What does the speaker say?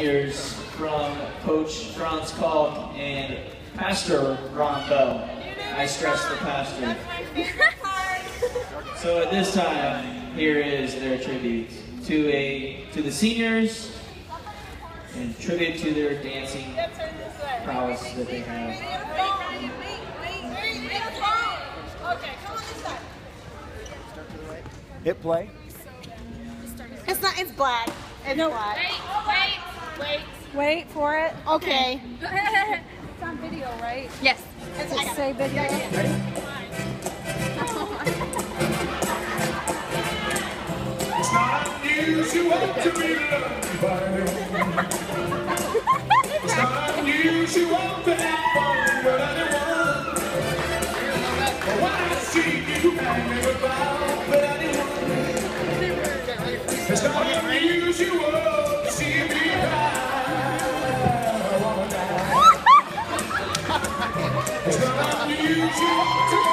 seniors from Coach Franz Kalk and Pastor Ron Bell. I stress the pastor. So at this time, here is their tribute to a to the seniors and tribute to their dancing prowess that they have. Okay, come on this side. Hit play. It's not, it's black. It's black. Wait, wait, Wait for it. Okay. It's on video, right? Yes. It's, I Just got say video. It's not unusual to be loved by anyone. It's not unusual to have fun with anyone. But when I see you, I never bow with anyone. It's not Not unusual to